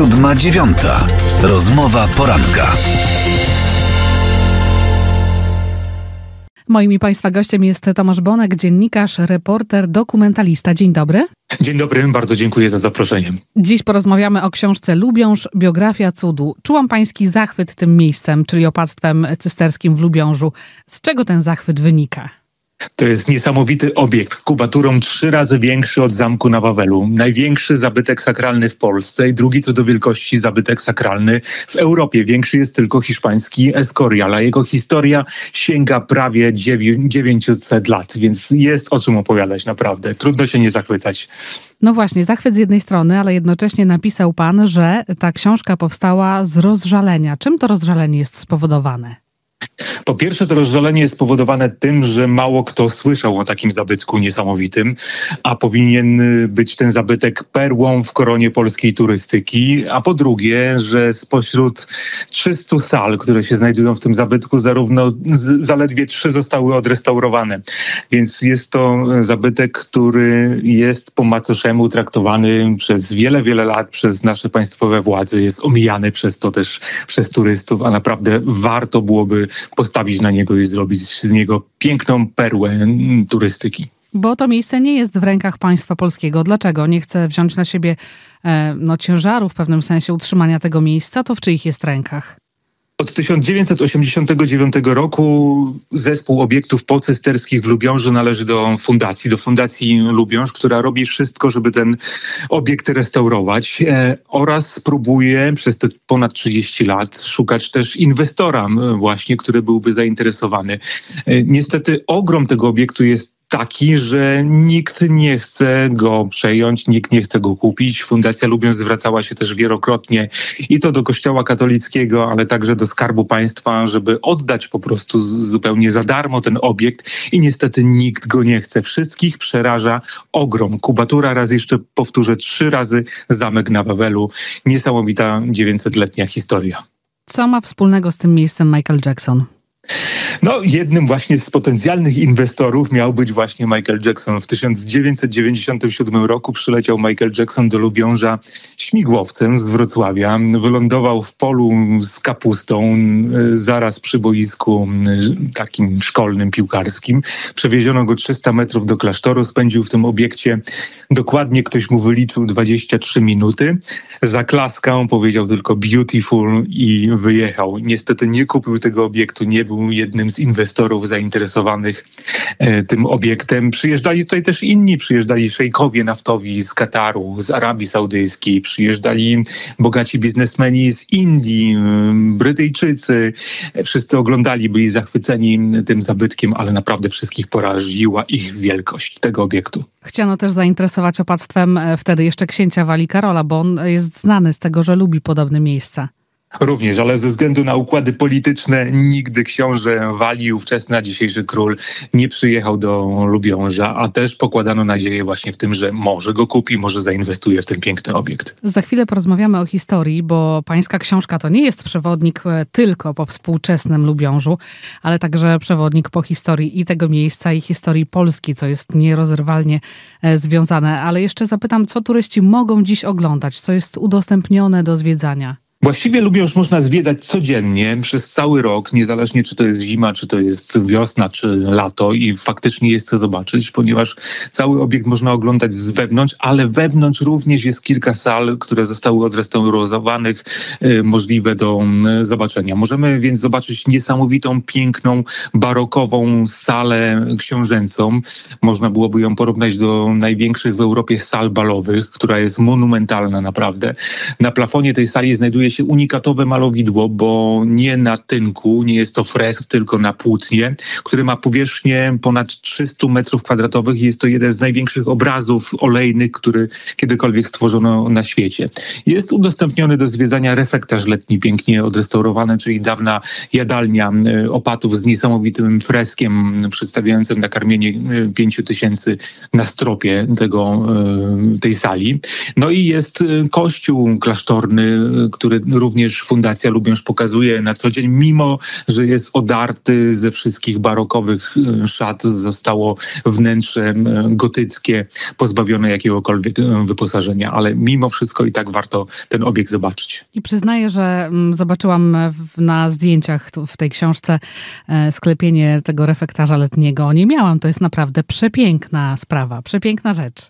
siódma dziewiąta. Rozmowa poranka. Moim i Państwa gościem jest Tomasz Bonek, dziennikarz, reporter, dokumentalista. Dzień dobry. Dzień dobry, bardzo dziękuję za zaproszenie. Dziś porozmawiamy o książce Lubiąż, biografia cudu. Czułam pański zachwyt tym miejscem, czyli opactwem cysterskim w Lubiążu. Z czego ten zachwyt wynika? To jest niesamowity obiekt, kubaturą trzy razy większy od zamku na Wawelu. Największy zabytek sakralny w Polsce i drugi co do wielkości zabytek sakralny w Europie. Większy jest tylko hiszpański Escorial, a jego historia sięga prawie 900 lat, więc jest o czym opowiadać naprawdę. Trudno się nie zachwycać. No właśnie, zachwyt z jednej strony, ale jednocześnie napisał pan, że ta książka powstała z rozżalenia. Czym to rozżalenie jest spowodowane? Po pierwsze, to rozżalenie jest spowodowane tym, że mało kto słyszał o takim zabytku niesamowitym, a powinien być ten zabytek perłą w koronie polskiej turystyki. A po drugie, że spośród 300 sal, które się znajdują w tym zabytku, zarówno zaledwie trzy zostały odrestaurowane. Więc jest to zabytek, który jest po macoszemu traktowany przez wiele, wiele lat przez nasze państwowe władze. Jest omijany przez to też przez turystów, a naprawdę warto byłoby postawić na niego i zrobić z niego piękną perłę turystyki. Bo to miejsce nie jest w rękach państwa polskiego. Dlaczego nie chce wziąć na siebie e, no, ciężaru w pewnym sensie utrzymania tego miejsca? To w czyich jest rękach? Od 1989 roku zespół obiektów pocesterskich w Lubiążu należy do fundacji, do Fundacji Lubiąż, która robi wszystko, żeby ten obiekt restaurować e, oraz próbuje przez te ponad 30 lat szukać też inwestora właśnie, który byłby zainteresowany. E, niestety ogrom tego obiektu jest taki, że nikt nie chce go przejąć, nikt nie chce go kupić. Fundacja Lubią zwracała się też wielokrotnie i to do Kościoła katolickiego, ale także do Skarbu Państwa, żeby oddać po prostu zupełnie za darmo ten obiekt i niestety nikt go nie chce. Wszystkich przeraża ogrom. Kubatura, raz jeszcze powtórzę, trzy razy zamek na Wawelu. Niesamowita 900-letnia historia. Co ma wspólnego z tym miejscem Michael Jackson? No, jednym właśnie z potencjalnych inwestorów miał być właśnie Michael Jackson. W 1997 roku przyleciał Michael Jackson do Lubiąża śmigłowcem z Wrocławia. Wylądował w polu z kapustą e, zaraz przy boisku takim szkolnym, piłkarskim. Przewieziono go 300 metrów do klasztoru. Spędził w tym obiekcie dokładnie, ktoś mu wyliczył 23 minuty. Zaklaskał, powiedział tylko beautiful i wyjechał. Niestety nie kupił tego obiektu, nie był jednym z inwestorów zainteresowanych e, tym obiektem. Przyjeżdżali tutaj też inni, przyjeżdżali szejkowie naftowi z Kataru, z Arabii Saudyjskiej, przyjeżdżali bogaci biznesmeni z Indii, Brytyjczycy. Wszyscy oglądali, byli zachwyceni tym zabytkiem, ale naprawdę wszystkich poraziła ich wielkość tego obiektu. Chciano też zainteresować opactwem e, wtedy jeszcze księcia Wali Karola, bo on jest znany z tego, że lubi podobne miejsca. Również, ale ze względu na układy polityczne nigdy książę Walii, ówczesny, a dzisiejszy król, nie przyjechał do Lubiąża, a też pokładano nadzieję właśnie w tym, że może go kupi, może zainwestuje w ten piękny obiekt. Za chwilę porozmawiamy o historii, bo pańska książka to nie jest przewodnik e, tylko po współczesnym Lubiążu, ale także przewodnik po historii i tego miejsca, i historii Polski, co jest nierozerwalnie e, związane. Ale jeszcze zapytam, co turyści mogą dziś oglądać, co jest udostępnione do zwiedzania? Właściwie Lubiąż można zwiedzać codziennie przez cały rok, niezależnie czy to jest zima, czy to jest wiosna, czy lato i faktycznie jest co zobaczyć, ponieważ cały obiekt można oglądać z wewnątrz, ale wewnątrz również jest kilka sal, które zostały odrestaurowanych, y, możliwe do zobaczenia. Możemy więc zobaczyć niesamowitą, piękną, barokową salę książęcą. Można byłoby ją porównać do największych w Europie sal balowych, która jest monumentalna naprawdę. Na plafonie tej sali znajduje się unikatowe malowidło, bo nie na tynku, nie jest to fresk, tylko na płótnie, które ma powierzchnię ponad 300 metrów kwadratowych. Jest to jeden z największych obrazów olejnych, który kiedykolwiek stworzono na świecie. Jest udostępniony do zwiedzania refektarz letni, pięknie odrestaurowany, czyli dawna jadalnia e, opatów z niesamowitym freskiem przedstawiającym nakarmienie 5 e, tysięcy na stropie tego, e, tej sali. No i jest kościół klasztorny, który również Fundacja Lubiąż pokazuje na co dzień, mimo że jest odarty ze wszystkich barokowych szat, zostało wnętrze gotyckie, pozbawione jakiegokolwiek wyposażenia, ale mimo wszystko i tak warto ten obiekt zobaczyć. I przyznaję, że mm, zobaczyłam na zdjęciach w tej książce e, sklepienie tego refektarza letniego. Nie miałam, to jest naprawdę przepiękna sprawa, przepiękna rzecz.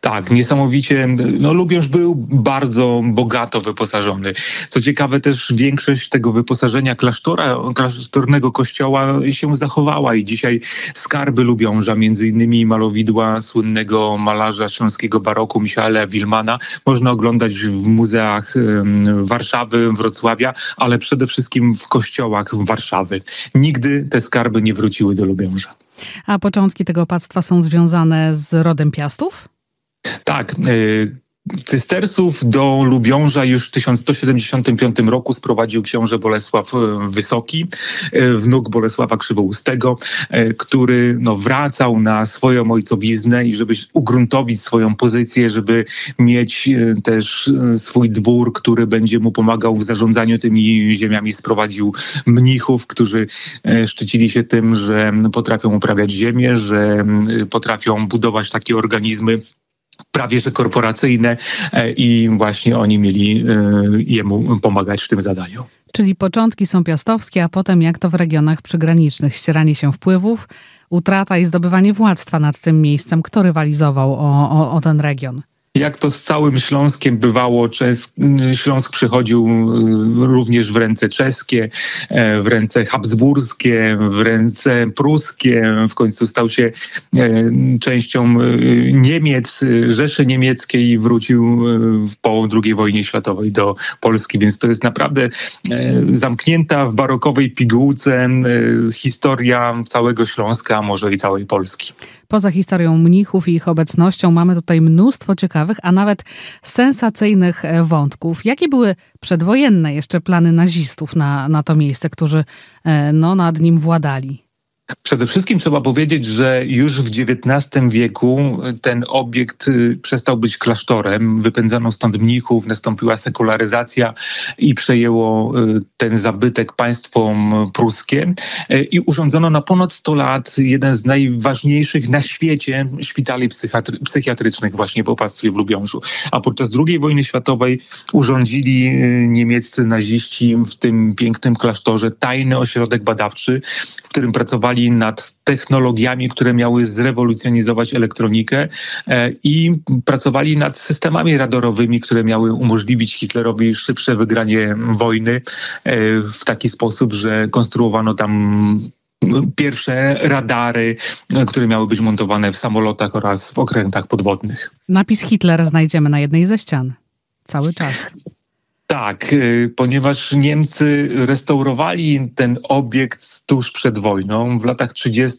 Tak, niesamowicie. No, Lubiąż był bardzo bogato wyposażony. Co ciekawe, też większość tego wyposażenia klasztora, klasztornego kościoła się zachowała i dzisiaj skarby Lubiąża, między innymi malowidła słynnego malarza śląskiego baroku Michaela Wilmana, można oglądać w muzeach Warszawy, Wrocławia, ale przede wszystkim w kościołach Warszawy. Nigdy te skarby nie wróciły do Lubiąża. A początki tego opactwa są związane z rodem Piastów? Tak. Y, Cystersów do Lubiąża już w 1175 roku sprowadził książę Bolesław y, Wysoki, y, wnuk Bolesława Krzywoustego, który no, wracał na swoją ojcowiznę i żeby ugruntowić swoją pozycję, żeby mieć też swój dwór, który będzie mu pomagał w zarządzaniu tymi ziemiami, sprowadził mnichów, którzy szczycili się tym, że potrafią uprawiać ziemię, że potrafią budować takie organizmy, prawie że korporacyjne e, i właśnie oni mieli e, jemu pomagać w tym zadaniu. Czyli początki są piastowskie, a potem jak to w regionach przygranicznych, ścieranie się wpływów, utrata i zdobywanie władztwa nad tym miejscem. Kto rywalizował o, o, o ten region? Jak to z całym Śląskiem bywało, Śląsk przychodził y, również w ręce czeskie, e, w ręce habsburskie, w ręce pruskie. W końcu stał się e, częścią y, Niemiec, Rzeszy Niemieckiej i wrócił y, po II wojnie światowej do Polski. Więc to jest naprawdę e, zamknięta w barokowej pigułce historia całego Śląska, a może i całej Polski. Poza historią mnichów i ich obecnością mamy tutaj mnóstwo ciekawych, a nawet sensacyjnych e, wątków. Jakie były przedwojenne jeszcze plany nazistów na, na to miejsce, którzy e, no, nad nim władali? Przede wszystkim trzeba powiedzieć, że już w XIX wieku ten obiekt y, przestał być klasztorem, wypędzano stąd mnichów, nastąpiła sekularyzacja i przejęło y, ten zabytek państwom pruskie y, i urządzono na ponad 100 lat jeden z najważniejszych na świecie szpitali psychiatry psychiatrycznych właśnie w opactwie w Lubiążu. A podczas II wojny światowej urządzili niemieccy naziści w tym pięknym klasztorze tajny ośrodek badawczy, w którym pracowali pracowali nad technologiami, które miały zrewolucjonizować elektronikę e, i pracowali nad systemami radarowymi, które miały umożliwić Hitlerowi szybsze wygranie wojny e, w taki sposób, że konstruowano tam pierwsze radary, które miały być montowane w samolotach oraz w okrętach podwodnych. Napis Hitler znajdziemy na jednej ze ścian. Cały czas. Tak, y, ponieważ Niemcy restaurowali ten obiekt tuż przed wojną. W latach 30.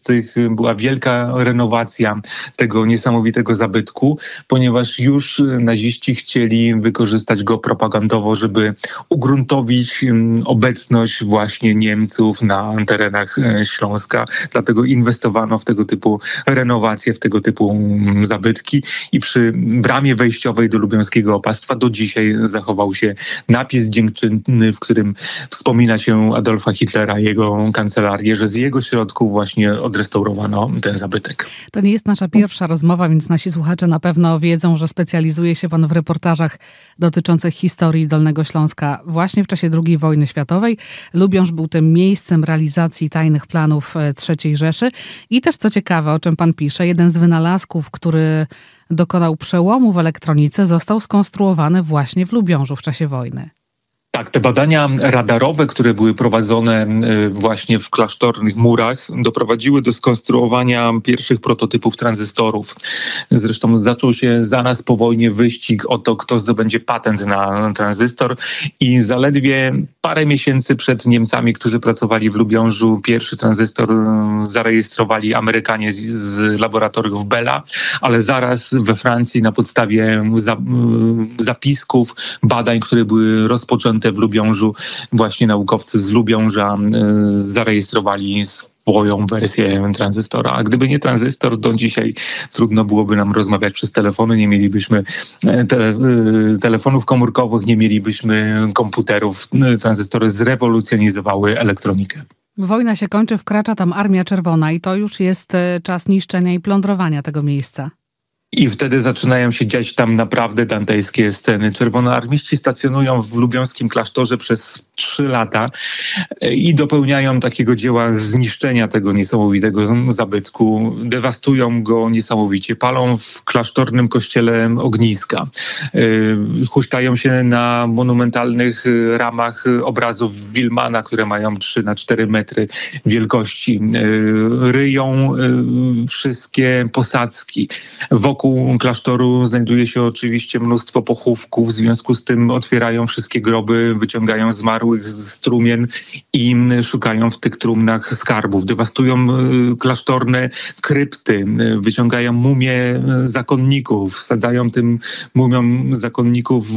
była wielka renowacja tego niesamowitego zabytku, ponieważ już naziści chcieli wykorzystać go propagandowo, żeby ugruntowić obecność właśnie Niemców na terenach Śląska. Dlatego inwestowano w tego typu renowacje, w tego typu mm, zabytki i przy bramie wejściowej do Lubiąskiego Opactwa do dzisiaj zachował się napis dziękczynny, w którym wspomina się Adolfa Hitlera jego kancelarię, że z jego środków właśnie odrestaurowano ten zabytek. To nie jest nasza pierwsza rozmowa, więc nasi słuchacze na pewno wiedzą, że specjalizuje się pan w reportażach dotyczących historii Dolnego Śląska właśnie w czasie II wojny światowej. Lubiąż był tym miejscem realizacji tajnych planów e, III Rzeszy i też co ciekawe, o czym pan pisze, jeden z wynalazków, który dokonał przełomu w elektronice, został skonstruowany właśnie w Lubiążu w czasie wojny. Tak, te badania radarowe, które były prowadzone y, właśnie w klasztornych murach, doprowadziły do skonstruowania pierwszych prototypów tranzystorów. Zresztą zaczął się zaraz po wojnie wyścig o to, kto zdobędzie patent na tranzystor i zaledwie parę miesięcy przed Niemcami, którzy pracowali w Lubiążu, pierwszy tranzystor y, zarejestrowali Amerykanie z, z laboratoriów Bella, ale zaraz we Francji na podstawie za, zapisków, badań, które były rozpoczęte w Lubiążu właśnie naukowcy z Lubiąża y, zarejestrowali swoją wersję tranzystora. A gdyby nie tranzystor, to dzisiaj trudno byłoby nam rozmawiać przez telefony, nie mielibyśmy e, te, telefonów komórkowych, nie mielibyśmy komputerów. Tranzystory zrewolucjonizowały elektronikę. Wojna się kończy, wkracza tam Armia Czerwona i to już jest czas niszczenia i plądrowania tego miejsca. I wtedy zaczynają się dziać tam naprawdę dantejskie sceny. Czerwonoarmiści stacjonują w lubiąskim klasztorze przez trzy lata e, i dopełniają takiego dzieła zniszczenia tego niesamowitego zabytku. Dewastują go niesamowicie. Palą w klasztornym kościele ogniska. E, huśtają się na monumentalnych e, ramach obrazów Wilmana, które mają 3 na 4 metry wielkości. Ryją wszystkie posadzki. Wokół wokół klasztoru znajduje się oczywiście mnóstwo pochówków, w związku z tym otwierają wszystkie groby, wyciągają zmarłych z trumien i szukają w tych trumnach skarbów. Dewastują y, klasztorne krypty, y, wyciągają mumie zakonników, wsadzają tym mumiom zakonników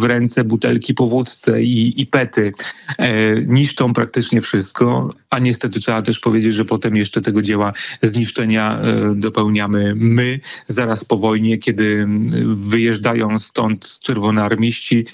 w ręce butelki po wódce i, i pety. E, niszczą praktycznie wszystko, a niestety trzeba też powiedzieć, że potem jeszcze tego dzieła zniszczenia e, dopełniamy my, zaraz po wojnie, kiedy wyjeżdżają stąd czerwonoarmiści,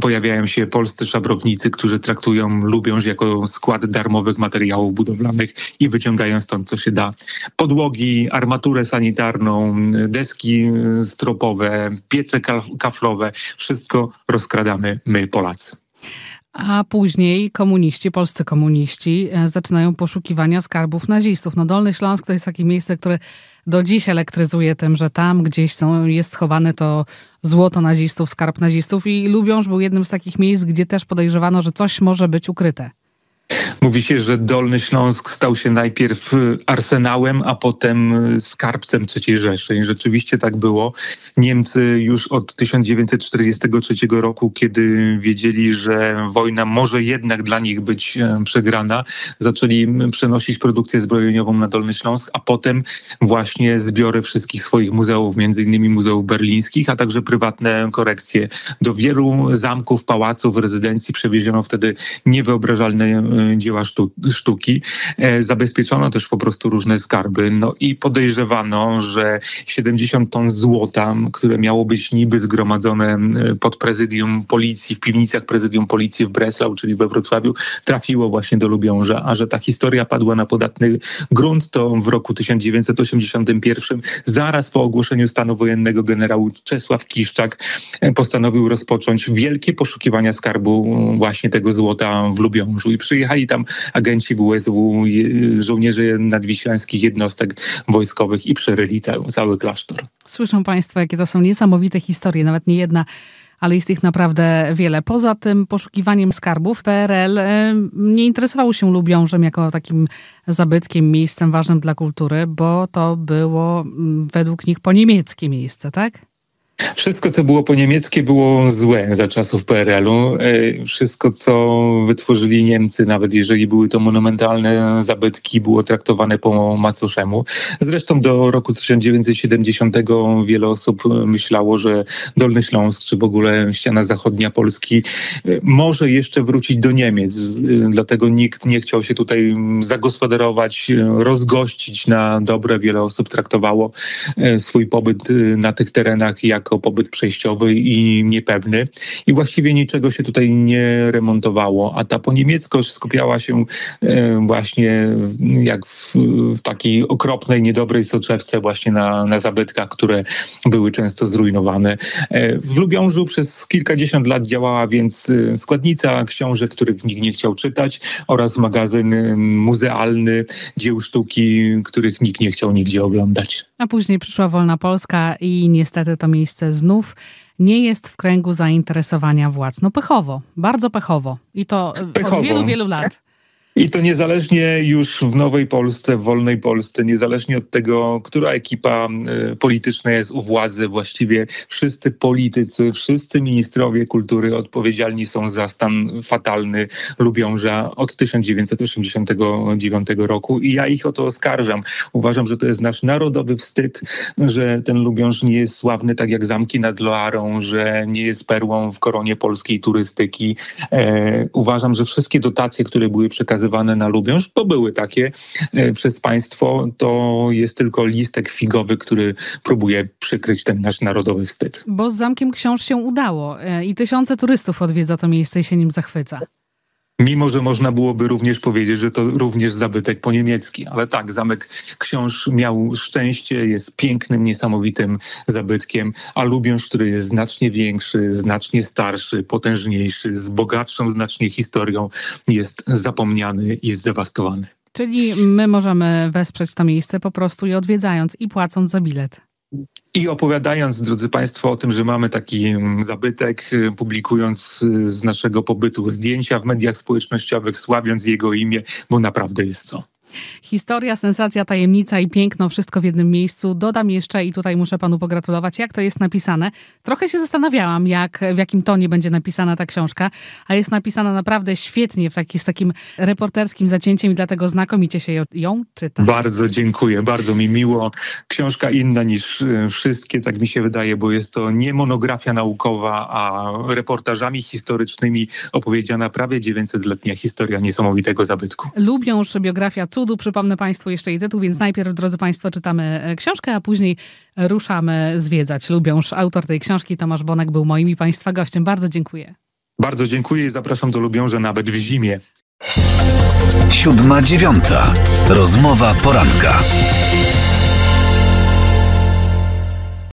pojawiają się polscy szabrownicy, którzy traktują Lubiąż jako skład darmowych materiałów budowlanych i wyciągają stąd co się da. Podłogi, armaturę sanitarną, deski stropowe, piece kaflowe, wszystko rozkradamy my Polacy. A później komuniści, polscy komuniści e, zaczynają poszukiwania skarbów nazistów. No Dolny Śląsk to jest takie miejsce, które do dziś elektryzuje tym, że tam gdzieś są, jest schowane to złoto nazistów, skarb nazistów i Lubiąż był jednym z takich miejsc, gdzie też podejrzewano, że coś może być ukryte. Mówi się, że Dolny Śląsk stał się najpierw y, arsenałem, a potem y, skarbcem III Rzeszy. I rzeczywiście tak było. Niemcy już od 1943 roku, kiedy wiedzieli, że wojna może jednak dla nich być e, przegrana, zaczęli przenosić produkcję zbrojeniową na Dolny Śląsk, a potem właśnie zbiory wszystkich swoich muzeów, między innymi muzeów berlińskich, a także prywatne korekcje. Do wielu zamków, pałaców, rezydencji przewieziono wtedy niewyobrażalne e, dzieła dzieła sztuki. E, zabezpieczono też po prostu różne skarby. No i podejrzewano, że 70 ton złota, które miało być niby zgromadzone pod prezydium policji, w piwnicach prezydium policji w Breslau, czyli we Wrocławiu, trafiło właśnie do Lubiąża. A że ta historia padła na podatny grunt, to w roku 1981, zaraz po ogłoszeniu stanu wojennego generał Czesław Kiszczak e, postanowił rozpocząć wielkie poszukiwania skarbu właśnie tego złota w Lubiążu. I przyjechali tam agenci WSW, żołnierze nadwiślańskich jednostek wojskowych i przeryli cały, klasztor. Słyszą Państwo, jakie to są niesamowite historie, nawet nie jedna ale jest ich naprawdę wiele. Poza tym poszukiwaniem skarbów, PRL e, nie interesował się Lubiążem jako takim zabytkiem, miejscem ważnym dla kultury, bo to było mm, według nich po niemieckie miejsce, tak? Wszystko, co było po niemieckie, było złe za czasów PRL-u. E, wszystko, co wytworzyli Niemcy, nawet jeżeli były to monumentalne zabytki, było traktowane po macoszemu. Zresztą do roku 1970 wiele osób myślało, że Dolny Śląsk, czy w ogóle ściana zachodnia Polski e, może jeszcze wrócić do Niemiec. E, dlatego nikt nie chciał się tutaj zagospodarować, rozgościć na dobre. Wiele osób traktowało swój pobyt na tych terenach jako jako pobyt przejściowy i niepewny. I właściwie niczego się tutaj nie remontowało, a ta poniemieckość skupiała się e, właśnie jak w, w takiej okropnej, niedobrej soczewce właśnie na, na zabytkach, które były często zrujnowane. E, w Lubiążu przez kilkadziesiąt lat działała więc e, składnica książek, których nikt nie chciał czytać oraz magazyn muzealny dzieł sztuki, których nikt nie chciał nigdzie oglądać. A później przyszła Wolna Polska i niestety to miejsce znów nie jest w kręgu zainteresowania władz. No pechowo, bardzo pechowo. I to pechowo. od wielu, wielu lat. I to niezależnie już w Nowej Polsce, w Wolnej Polsce, niezależnie od tego, która ekipa y, polityczna jest u władzy, właściwie wszyscy politycy, wszyscy ministrowie kultury odpowiedzialni są za stan fatalny Lubiąża od 1989 roku i ja ich o to oskarżam. Uważam, że to jest nasz narodowy wstyd, że ten Lubiąż nie jest sławny tak jak zamki nad Loarą, że nie jest perłą w koronie polskiej turystyki. E, uważam, że wszystkie dotacje, które były przekazane przekazywane na Lubiąż, bo były takie e, przez państwo, to jest tylko listek figowy, który próbuje przykryć ten nasz narodowy wstyd. Bo z Zamkiem Książ się udało e, i tysiące turystów odwiedza to miejsce i się nim zachwyca. Mimo, że można byłoby również powiedzieć, że to również zabytek po niemiecki. Ale tak, Zamek Książ miał szczęście, jest pięknym, niesamowitym zabytkiem, a Lubiąż, który jest znacznie większy, znacznie starszy, potężniejszy, z bogatszą znacznie historią, jest zapomniany i zdewastowany. Czyli my możemy wesprzeć to miejsce po prostu i odwiedzając i płacąc za bilet. I opowiadając, drodzy Państwo, o tym, że mamy taki mm, zabytek, y, publikując y, z naszego pobytu zdjęcia w mediach społecznościowych, sławiąc jego imię, bo naprawdę jest co. Historia, sensacja, tajemnica i piękno, wszystko w jednym miejscu. Dodam jeszcze i tutaj muszę panu pogratulować, jak to jest napisane. Trochę się zastanawiałam, jak, w jakim tonie będzie napisana ta książka, a jest napisana naprawdę świetnie, w taki, z takim reporterskim zacięciem i dlatego znakomicie się ją czyta. Bardzo dziękuję, bardzo mi miło. Książka inna niż e, wszystkie, tak mi się wydaje, bo jest to nie monografia naukowa, a reportażami historycznymi opowiedziana prawie 900-letnia historia niesamowitego zabytku. Lubią biografia cud cudu. Przypomnę Państwu jeszcze i tytuł, więc najpierw, drodzy Państwo, czytamy e, książkę, a później ruszamy zwiedzać. Lubiąż autor tej książki, Tomasz Bonek, był moim i Państwa gościem. Bardzo dziękuję. Bardzo dziękuję i zapraszam do Lubiąża nawet w zimie. Siódma dziewiąta. Rozmowa poranka.